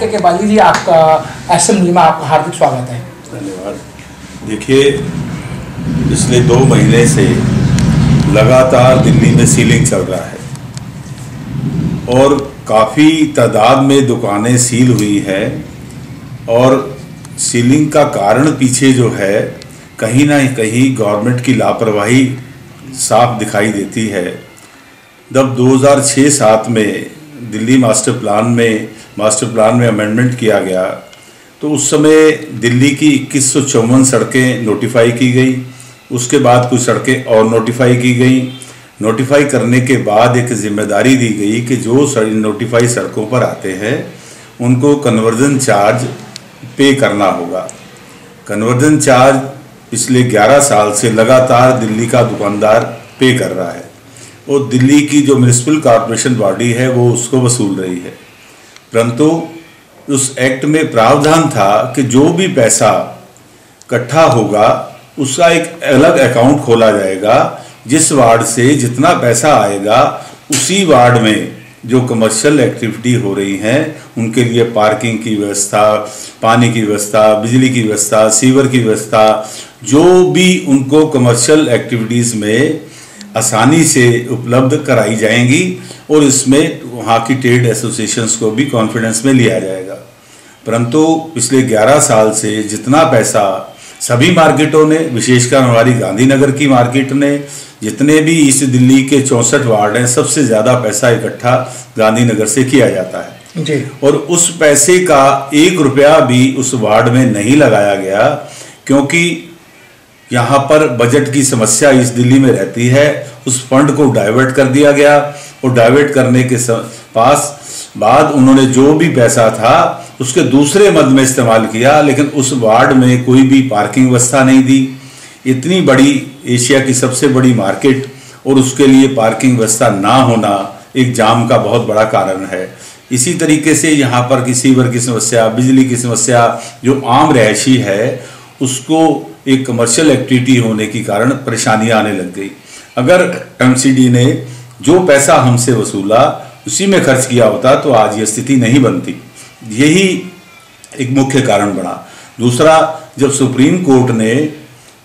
Are के बाली जी, आपका assembly में आपका हार्दिक स्वागत है। धन्यवाद। देखिए, पिछले दो महीने से लगातार दिल्ली में सीलिंग चल रहा है और काफ़ी तादाद में दुकानें सील हुई है और सीलिंग का कारण पीछे जो है, कहीं ना कहीं गवर्नमेंट की लापरवाही साफ़ दिखाई देती है। जब 2006-7 में दिल्ली मास्टर प्लान में मास्टर प्लान में अमेंडमेंट किया गया तो उस समय दिल्ली की इक्कीस सड़कें नोटिफाई की गई। उसके बाद कुछ सड़कें और नोटिफाई की गई। नोटिफाई करने के बाद एक ज़िम्मेदारी दी गई कि जो नोटिफाई सड़कों पर आते हैं, उनको कन्वर्जन चार्ज पे करना होगा। कन्वर्जन चार्ज पिछले 11 साल से लगातार दिल्ली का दुकानदार पे कर रहा है। और दिल्ली की जो म्यूनसिपल कॉरपोरेशन बॉडी है, वो उसको वसूल रही है। परंतु उस एक्ट में प्रावधान था कि जो भी पैसा इकट्ठा होगा, उसका एक अलग अकाउंट खोला जाएगा। जिस वार्ड से जितना पैसा आएगा, उसी वार्ड में जो कमर्शियल एक्टिविटी हो रही हैं, उनके लिए पार्किंग की व्यवस्था, पानी की व्यवस्था, बिजली की व्यवस्था सीवर की व्यवस्था, जो भी उनको कमर्शियल एक्टिविटीज़ में आसानी से उपलब्ध कराई जाएँगी और इसमें वहाँ की ट्रेड एसोसिएशंस को भी कॉन्फिडेंस में लिया जाएगा। परंतु पिछले 11 साल से जितना पैसा सभी मार्केटों ने विशेषकर हमारी गांधीनगर की मार्केट ने जितने भी ईस्ट दिल्ली के चौंसठ वार्ड हैं सबसे ज़्यादा पैसा इकट्ठा गांधीनगर से किया जाता है। जी। और उस पैसे का एक रुपया भी उस वार्ड में नहीं लगाया गया क्योंकि यहाँ पर बजट की समस्या इस दिल्ली में रहती है। उस फंड को डाइवर्ट कर दिया गया। और डाइवर्ट करने के पास बाद उन्होंने जो भी पैसा था, उसके दूसरे मद में इस्तेमाल किया, लेकिन उस वार्ड में कोई भी पार्किंग व्यवस्था नहीं दी। इतनी बड़ी एशिया की सबसे बड़ी मार्केट और उसके लिए पार्किंग व्यवस्था ना होना एक जाम का बहुत बड़ा कारण है। इसी तरीके से यहाँ पर की सीवर की समस्या, बिजली की समस्या, जो आम रहायशी है, उसको एक कमर्शियल एक्टिविटी होने के कारण परेशानियाँ आने लग गई। अगर एमसीडी ने जो पैसा हमसे वसूला, उसी में खर्च किया होता तो आज ये स्थिति नहीं बनती। यही एक मुख्य कारण बना। दूसरा, जब सुप्रीम कोर्ट ने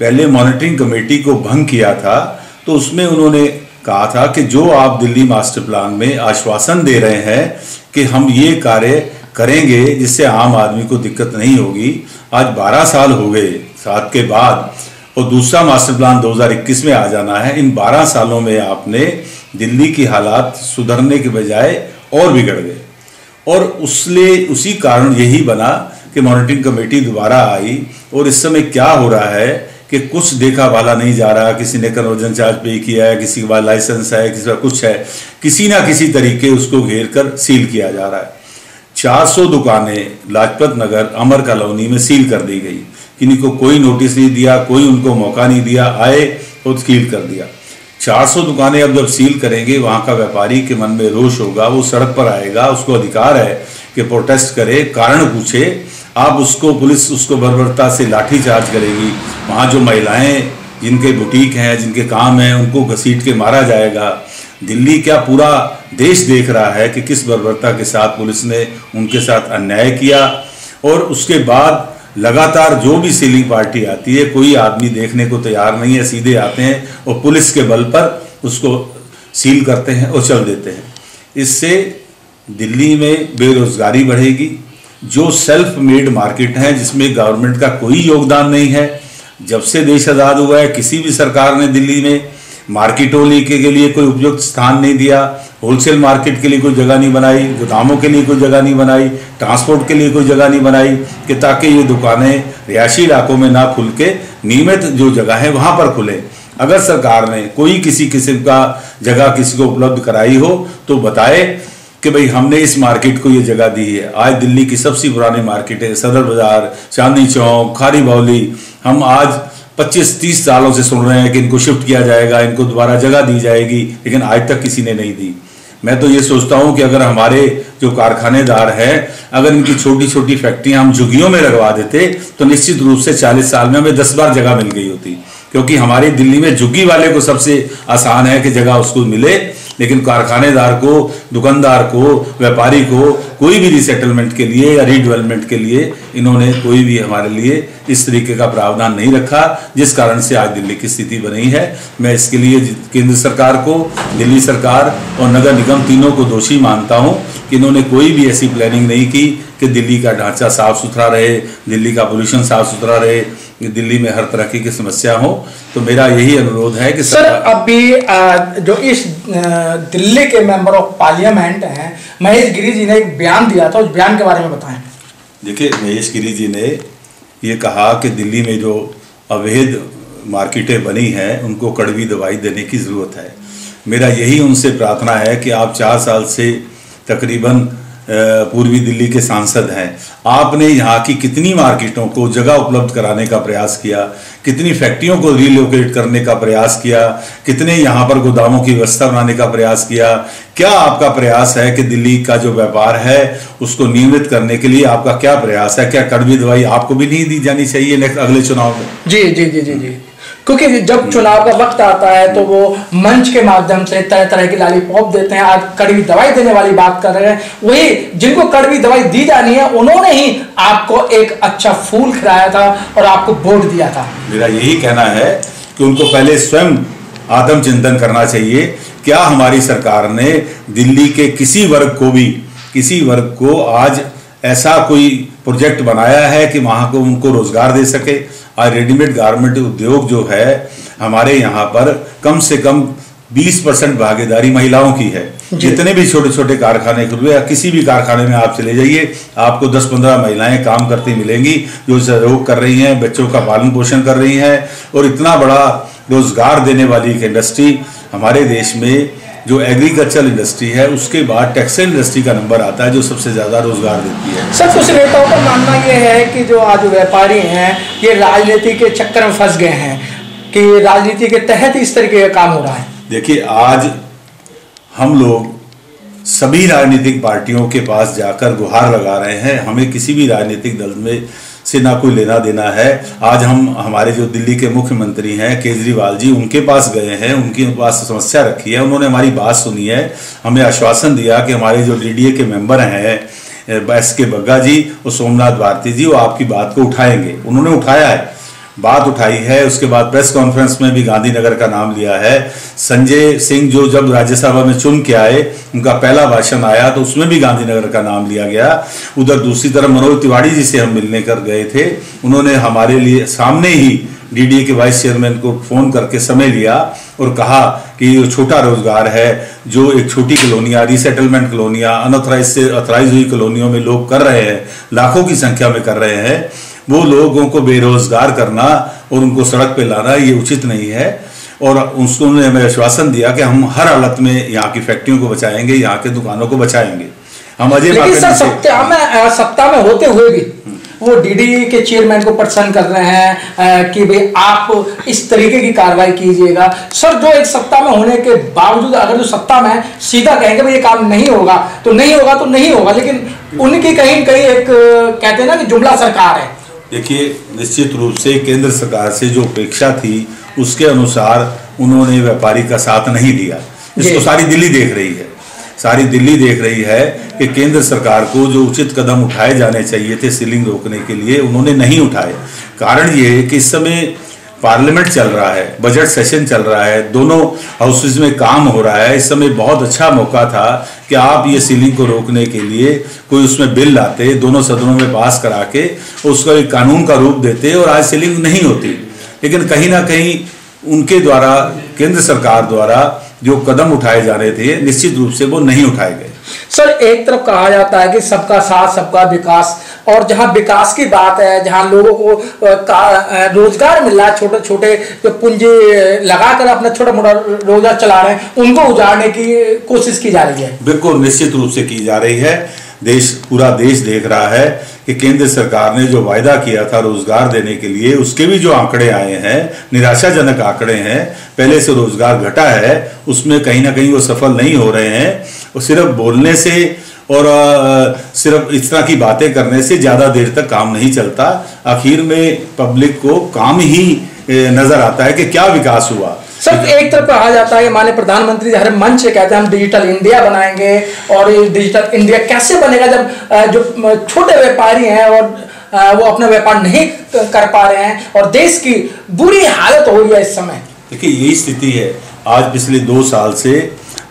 पहले मॉनिटरिंग कमेटी को भंग किया था तो उसमें उन्होंने कहा था कि जो आप दिल्ली मास्टर प्लान में आश्वासन दे रहे हैं कि हम ये कार्य करेंगे, जिससे आम आदमी को दिक्कत नहीं होगी, आज 12 साल हो गए। साथ के बाद और दूसरा मास्टर प्लान 2021 में आ जाना है। इन 12 सालों में आपने दिल्ली की हालात सुधरने के बजाय और बिगड़ गए। और उसलिए उसी कारण यही बना कि मॉनिटरिंग कमेटी दोबारा आई और इस समय क्या हो रहा है कि कुछ देखा वाला नहीं जा रहा, किसी ने कन्वर्जन चार्ज पे किया है, किसी के पास लाइसेंस है, किसी का कुछ है, किसी ना किसी तरीके उसको घेर कर सील किया जा रहा है। 400 दुकानें लाजपत नगर, अमर कॉलोनी में सील कर दी गई। किन्हीं को कोई नोटिस नहीं दिया, कोई उनको मौका नहीं दिया, आए और सील कर दिया। 400 दुकानें अब जब सील करेंगे, वहाँ का व्यापारी के मन में रोष होगा, वो सड़क पर आएगा, उसको अधिकार है कि प्रोटेस्ट करे, कारण पूछे, आप उसको, पुलिस उसको बर्बरता से लाठी चार्ज करेगी। वहाँ जो महिलाएँ, जिनके बुटीक हैं, जिनके काम हैं, उनको घसीट के मारा जाएगा। दिल्ली क्या पूरा देश देख रहा है कि किस बर्बरता के साथ पुलिस ने उनके साथ अन्याय किया? और उसके बाद लगातार जो भी सीलिंग पार्टी आती है, कोई आदमी देखने को तैयार नहीं है, सीधे आते हैं और पुलिस के बल पर उसको सील करते हैं और चल देते हैं। इससे दिल्ली में बेरोजगारी बढ़ेगी, जो सेल्फ मेड मार्केट है, जिसमें गवर्नमेंट का कोई योगदान नहीं है। जब से देश आज़ाद हुआ है, किसी भी सरकार ने दिल्ली में मार्केटों के लिए कोई उपयुक्त स्थान नहीं दिया होलसेल मार्केट के लिए कोई जगह नहीं बनाई, गोदामों के लिए कोई जगह नहीं बनाई ट्रांसपोर्ट के लिए कोई जगह नहीं बनाई, कि ताकि ये दुकानें रिहायशी इलाकों में ना खुल के, नियमित जो जगह है वहाँ पर खुले। अगर सरकार ने कोई किसी किस्म का जगह किसी को उपलब्ध कराई हो तो बताए कि भाई हमने इस मार्केट को ये जगह दी है। आज दिल्ली की सबसे पुरानी मार्केट है, सदर बाज़ार, चांदनी चौक, खारी बावली। हम आज 25-30 सालों से सुन रहे हैं कि इनको शिफ्ट किया जाएगा, इनको दोबारा जगह दी जाएगी, लेकिन आज तक किसी ने नहीं दी। मैं तो ये सोचता हूँ कि अगर हमारे जो कारखानेदार हैं, अगर इनकी छोटी छोटी फैक्ट्रियाँ हम झुग्गियों में लगवा देते तो निश्चित रूप से 40 साल में हमें 10 बार जगह मिल गई होती। क्योंकि हमारी दिल्ली में झुग्गी वाले को सबसे आसान है कि जगह उसको मिले। लेकिन कारखानेदार को दुकानदार को व्यापारी को कोई भी रिसेटलमेंट के लिए या रीडेवलपमेंट के लिए इन्होंने कोई भी हमारे लिए इस तरीके का प्रावधान नहीं रखा जिस कारण से आज दिल्ली की स्थिति बनी है। मैं इसके लिए केंद्र सरकार को दिल्ली सरकार और नगर निगम तीनों को दोषी मानता हूँ कि इन्होंने कोई भी ऐसी प्लानिंग नहीं की कि दिल्ली का ढांचा साफ़ सुथरा रहे दिल्ली का पोल्यूशन साफ़ सुथरा रहे दिल्ली में हर तरह की, की समस्या हो। तो मेरा यही अनुरोध है कि सर अभी जो इस दिल्ली के मेंबर ऑफ़ पार्लियामेंट हैं। महेश गिरी जी ने एक बयान दिया था, उस बयान के बारे में बताएँ। देखिए, महेश गिरी जी ने ये कहा कि दिल्ली में जो अवैध मार्केटें बनी हैं, उनको कड़वी दवाई देने की ज़रूरत है। मेरा यही उनसे प्रार्थना है कि आप चार साल से तकरीबन पूर्वी दिल्ली के सांसद हैं। आपने यहाँ की कितनी मार्केटों को जगह उपलब्ध कराने का प्रयास किया? कितनी फैक्ट्रियों को रिलोकेट करने का प्रयास किया, कितने यहाँ पर गोदामों की व्यवस्था बनाने का प्रयास किया, क्या आपका प्रयास है कि दिल्ली का जो व्यापार है, उसको नियमित करने के लिए आपका क्या प्रयास है, क्या कड़वी दवाई आपको भी नहीं दी जानी चाहिए नेक्स्ट अगले चुनाव में? जी जी जी जी जी। क्योंकि जब चुनाव का वक्त आता है तो वो मंच के माध्यम से तरह तरह की लाली पॉप देते हैं, आज कड़वी दवाई देने वाली बात कर रहे हैं। वही जिनको कड़वी दवाई दी जानी है, उन्होंने ही आपको एक अच्छा फूल खिलाया था और आपको वोट दिया था। मेरा यही कहना है कि उनको पहले स्वयं आत्म चिंतन करना चाहिए। क्या हमारी सरकार ने दिल्ली के किसी वर्ग को भी, किसी वर्ग को आज ऐसा कोई प्रोजेक्ट बनाया है कि वहाँ को उनको रोज़गार दे सके? आज रेडीमेड गारमेंट उद्योग जो है हमारे यहाँ पर कम से कम 20 परसेंट भागीदारी महिलाओं की है। जितने भी छोटे छोटे कारखाने खुले या किसी भी कारखाने में आप चले जाइए आपको 10-15 महिलाएँ काम करती मिलेंगी जो सहयोग कर रही हैं बच्चों का पालन पोषण कर रही हैं और इतना बड़ा रोज़गार देने वाली एक इंडस्ट्री हमारे देश में जो एग्रीकल्चर इंडस्ट्री है उसके बाद टेक्सटाइल इंडस्ट्री का नंबर आता है जो सबसे ज़्यादा रोज़गार देती है। सर कुछ नेताओं का मानना ये है कि जो आज व्यापारी हैं ये राजनीति के चक्कर में फंस गए हैं कि राजनीति के तहत इस तरीके का काम हो रहा है। देखिए आज हम लोग सभी राजनीतिक पार्टियों के पास जाकर गुहार लगा रहे हैं। हमें किसी भी राजनीतिक दल में से ना कोई लेना देना है। आज हम, हमारे जो दिल्ली के मुख्यमंत्री हैं, केजरीवाल जी, उनके पास गए हैं, उनके पास समस्या रखी है, उन्होंने हमारी बात सुनी है। हमें आश्वासन दिया कि हमारे जो डीडीए के मेंबर हैं, एस के बग्गा जी और सोमनाथ भारती जी, वो आपकी बात को उठाएँगे। उन्होंने उठाया है। बात उठाई है, उसके बाद प्रेस कॉन्फ्रेंस में भी गांधीनगर का नाम लिया है। संजय सिंह जो जब राज्यसभा में चुन के आए, उनका पहला भाषण आया तो उसमें भी गांधीनगर का नाम लिया गया। उधर दूसरी तरफ़ मनोज तिवाड़ी जी से हम मिलने कर गए थे। उन्होंने हमारे लिए सामने ही डीडीए के वाइस चेयरमैन को फ़ोन करके समय लिया और कहा कि जो छोटा रोज़गार है, जो एक छोटी कॉलोनियाँ रिसेटलमेंट कॉलोनियाँ अनऑथराइज से ऑथराइज हुई कॉलोनियों में लोग कर रहे हैं, लाखों की संख्या में कर रहे हैं। वो लोगों को बेरोजगार करना और उनको सड़क पे लाना ये उचित नहीं है। और उसको उन्होंने हमें आश्वासन दिया कि हम हर हालत में यहाँ की फैक्ट्रियों को बचाएँगे यहाँ के दुकानों को बचाएँगे। हम अजय सत्ता में सत्ता में होते हुए भी वो डीडी के चेयरमैन को प्रसन्न कर रहे हैं कि भाई आप इस तरीके की कार्रवाई कीजिएगा। सर जो एक सप्ताह में होने के बावजूद अगर जो सत्ता में सीधा कहेंगे भाई ये काम नहीं होगा तो नहीं होगा तो नहीं होगा लेकिन उनकी कहीं कहीं एक कहते हैं ना कि जुमला सरकार है। देखिए निश्चित रूप से केंद्र सरकार से जो अपेक्षा थी उसके अनुसार उन्होंने व्यापारी का साथ नहीं दिया। इसको सारी दिल्ली देख रही है। सारी दिल्ली देख रही है कि केंद्र सरकार को जो उचित कदम उठाए जाने चाहिए थे सीलिंग रोकने के लिए उन्होंने नहीं उठाए। कारण ये है कि इस समय पार्लियामेंट चल रहा है, बजट सेशन चल रहा है, दोनों हाउसेज में काम हो रहा है। इस समय बहुत अच्छा मौका था कि आप ये सीलिंग को रोकने के लिए कोई उसमें बिल लाते, दोनों सदनों में पास करा के उसका एक कानून का रूप देते और आज सीलिंग नहीं होती। लेकिन कहीं ना कहीं उनके द्वारा, केंद्र सरकार द्वारा जो कदम उठाए जा रहे थे, निश्चित रूप से वो नहीं उठाए गए। सर, एक तरफ़ कहा जाता है कि सबका साथ, सबका विकास और जहाँ विकास की बात है, जहाँ लोगों को रोज़गार मिल रहा है, छोटे छोटे जो पूंजी लगाकर अपना छोटा मोटा रोज़गार चला रहे हैं, उनको उजाड़ने की कोशिश की जा रही है। बिल्कुल निश्चित रूप से की जा रही है। देश, पूरा देश देख रहा है कि केंद्र सरकार ने जो वायदा किया था रोज़गार देने के लिए, उसके भी जो आंकड़े आए हैं, निराशाजनक आंकड़े हैं, पहले से रोज़गार घटा है, उसमें कहीं ना कहीं वो सफल नहीं हो रहे हैं। और सिर्फ़ बोलने से और सिर्फ़ इस तरह की बातें करने से ज़्यादा देर तक काम नहीं चलता। आखिर में पब्लिक को काम ही नज़र आता है कि क्या विकास हुआ। सर एक तरफ़ कहा जाता है माने प्रधानमंत्री हर मंच से कहते हैं हम डिजिटल इंडिया बनाएँगे और ये डिजिटल इंडिया कैसे बनेगा जब जो छोटे व्यापारी हैं और वो अपना व्यापार नहीं कर पा रहे हैं और देश की बुरी हालत हो रही है इस समय। देखिए यही स्थिति है। आज पिछले दो साल से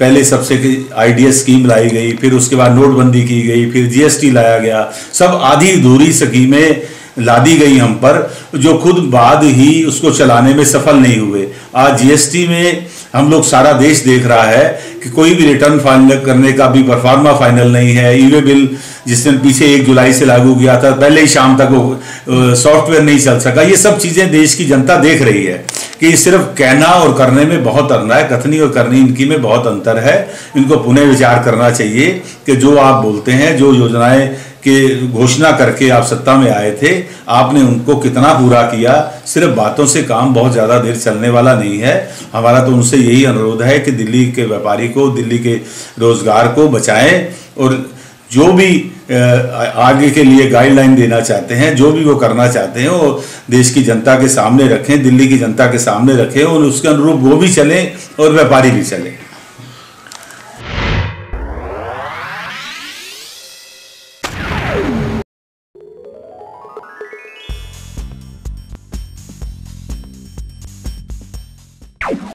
पहले सबसे आईडीएस स्कीम लाई गई, फिर उसके बाद नोटबंदी की गई, फिर जीएसटी लाया गया। सब आधी अधूरी स्कीमें लादी गई हम पर, जो खुद बाद ही उसको चलाने में सफल नहीं हुए। आज जीएसटी में हम लोग सारा देश देख रहा है कि कोई भी रिटर्न फाइनल करने का भी परफॉर्मा फाइनल नहीं है। ईवे बिल जिसने पीछे एक जुलाई से लागू किया था, पहले ही शाम तक वो सॉफ्टवेयर नहीं चल सका। ये सब चीज़ें देश की जनता देख रही है। कि सिर्फ़ कहना और करने में बहुत अंतर है, कथनी और करनी इनकी में बहुत अंतर है। इनको पुनः विचार करना चाहिए कि जो आप बोलते हैं, जो योजनाएँ के घोषणा करके आप सत्ता में आए थे, आपने उनको कितना पूरा किया, सिर्फ़ बातों से काम बहुत ज़्यादा देर चलने वाला नहीं है। हमारा तो उनसे यही अनुरोध है कि दिल्ली के व्यापारी को, दिल्ली के रोज़गार को बचाएँ और जो भी आगे के लिए गाइडलाइन देना चाहते हैं, जो भी वो करना चाहते हैं, वो देश की जनता के सामने रखें, दिल्ली की जनता के सामने रखें और उसके अनुरूप वो भी चलें और व्यापारी भी चलें।